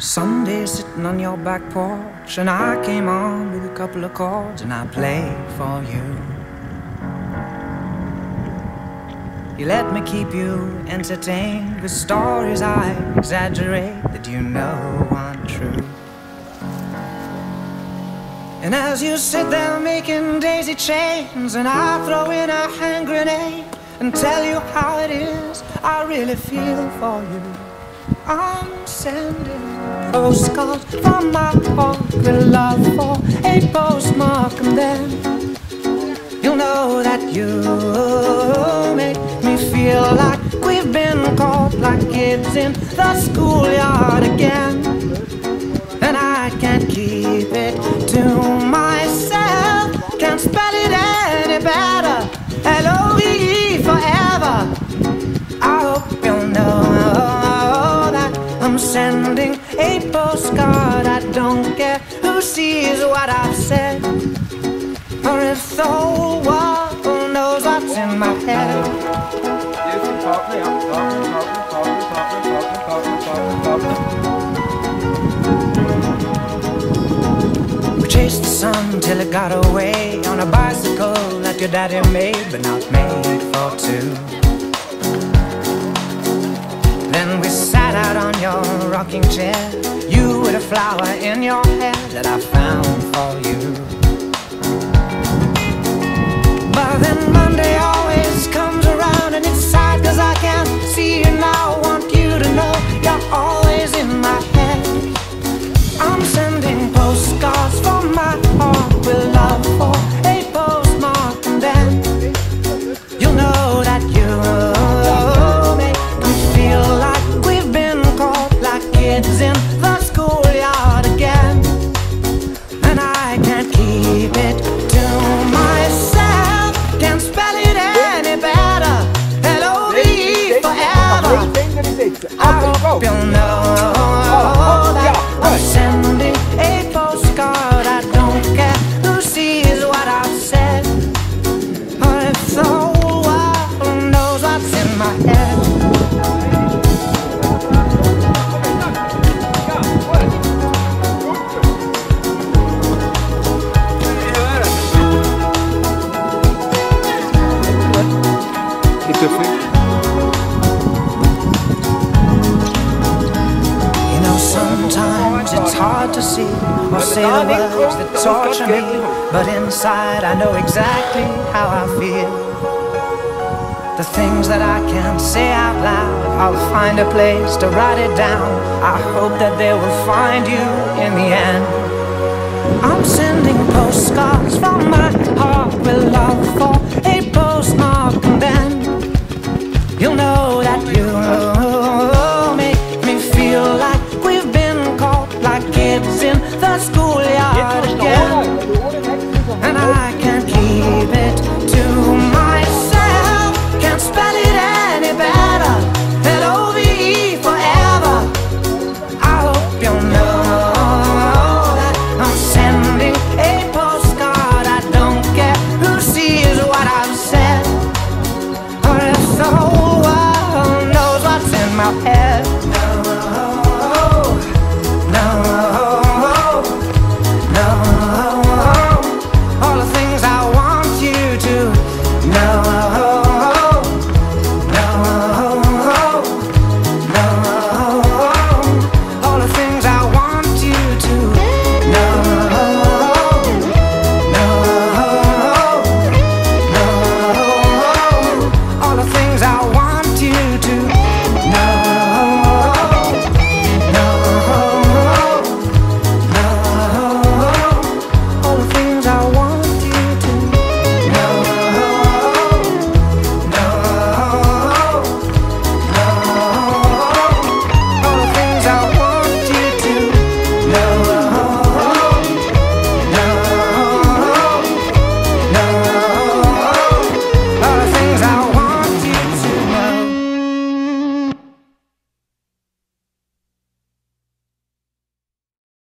Sunday sitting on your back porch, and I came on with a couple of chords, and I played for you. You let me keep you entertained with stories I exaggerate that you know aren't true. And as you sit there making daisy chains, and I throw in a hand grenade and tell you how it is, I really feel for you. I'm sending postcards from my heart with love for a postmark, and then you'll know that you make me feel like we've been caught like kids in the schoolyard care who sees what I've said, or if the whole world knows what's in my head. We chased the sun till it got away on a bicycle that your daddy made, but not made for two. Then we sat out on your rocking chair, you with a flower in your hair that I found for you. But then Monday it's hard to see or say the words that torture me, but inside I know exactly how I feel. The things that I can't say out loud, I'll find a place to write it down. I hope that they will find you in the end. I'm sending postcards from my heart with love for a postmark, the schoolyard again. And I